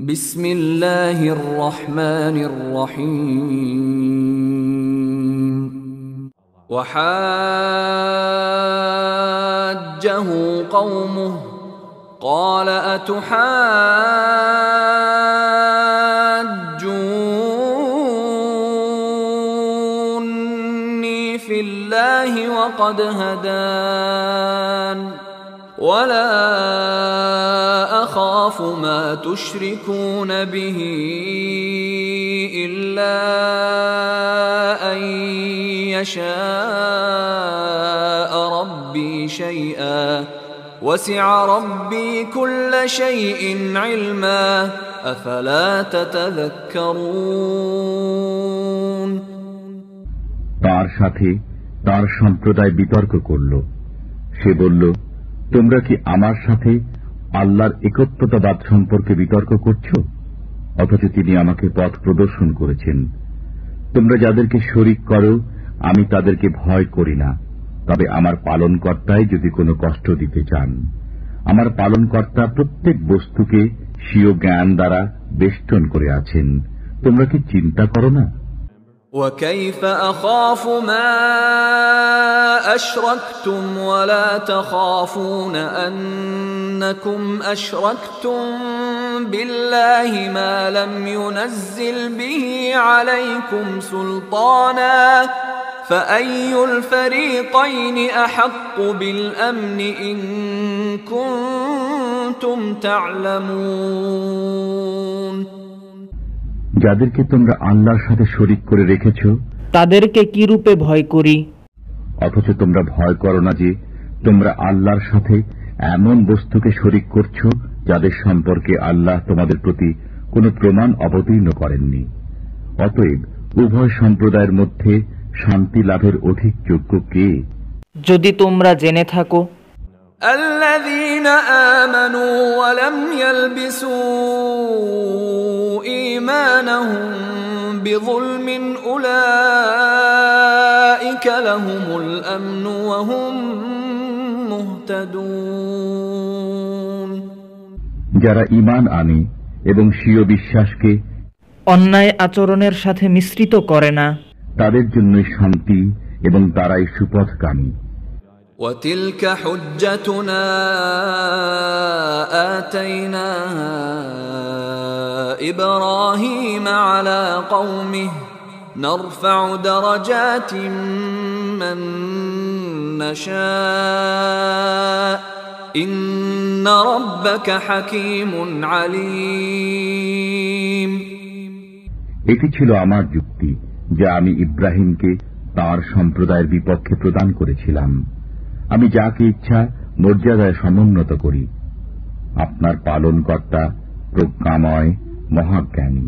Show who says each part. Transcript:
Speaker 1: بسم الله الرحمن الرحيم. وحاجه قومه. قال أتحاجوني في الله وقد هدان. ولا أخاف ما تشركون به إلا أن يشاء ربي شيئا وسع ربي كل شيء علما أفلا تتذكرون
Speaker 2: তার সাথে তার সম্প্রদায় বিতর্ক করল সে বলল তোমরা কি আমার সাথে আল্লাহর একত্বতাবাদ সম্পর্কে বিতর্ক করছ? অথচ তিনি আমাকে পথ প্রদর্শন করেছেন। তোমরা যাদেরকে শরিক করো, আমি তাদেরকে ভয় করি না। তবে আমার পালনকর্তাই যদি কোনো কষ্ট দিতে চান, আমার পালনকর্তা প্রত্যেক বস্তুকে স্বীয় জ্ঞান দ্বারা বেষ্টন করে আছেন। তোমরা কি চিন্তা করো না?
Speaker 1: وكيف أخاف ما أشركتم ولا تخافون أنكم أشركتم بالله ما لم ينزل به عليكم سلطانا فأي الفريقين أحق بالأمن إن كنتم تعلمون
Speaker 2: যাদেরকে তোমরা আল্লাহর সাথে শরিক করে রেখেছ
Speaker 3: তাদেরকে কি রূপে ভয় করি
Speaker 2: অথচ তোমরা ভয় করো না যে তোমরা আল্লাহর সাথে এমন বস্তুকে শরিক করছ যাদের সম্পর্কে আল্লাহ তোমাদের প্রতি কোনো প্রমাণ অবতীর্ণ করেননি অতএব উভয় সম্প্রদায়ের মধ্যে শান্তি লাভের অধিক যোগ্য কে
Speaker 3: যদি তোমরা জেনে থাকো
Speaker 1: الذين آمنوا ولم يلبسوا إيمانهم بظلم أولئك لهم الأمن وهم مهتدون
Speaker 2: যারা ঈমান আনে এবং স্বীয় বিশ্বাসকে
Speaker 3: অন্যায় আচরণের সাথে মিশ্রিত করে না
Speaker 2: তাদের জন্যই শান্তি এবং তারাই সুপথগামী
Speaker 1: وتلك حجتنا آتيناها إبراهيم على قومه نرفع درجات من نشاء إن ربك حكيم عليم
Speaker 2: এটি ছিল আমার যুক্তি যা আমি ইব্রাহিমকে তার সম্প্রদায়ের বিপক্ষে প্রদান করেছিলাম আমি যাকে ইচ্ছা মর্যাদায় সমুন্নত করি আপনার পালনকর্তা প্রজ্ঞাময় মহাজ্ঞানী